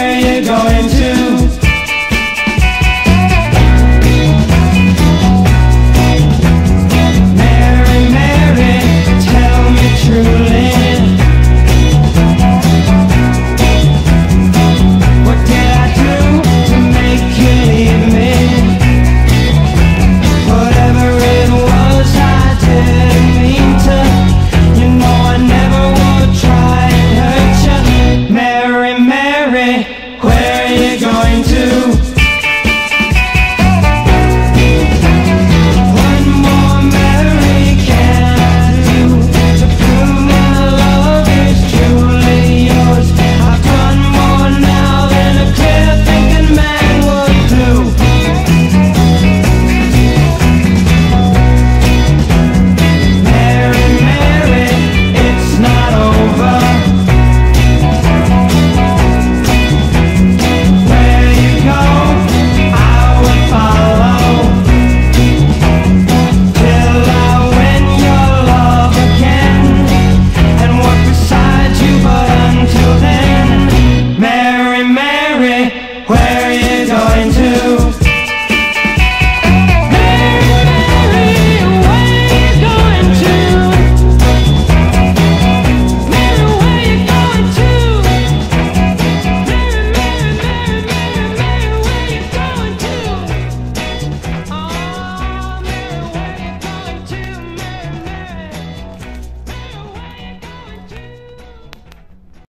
where you're going to.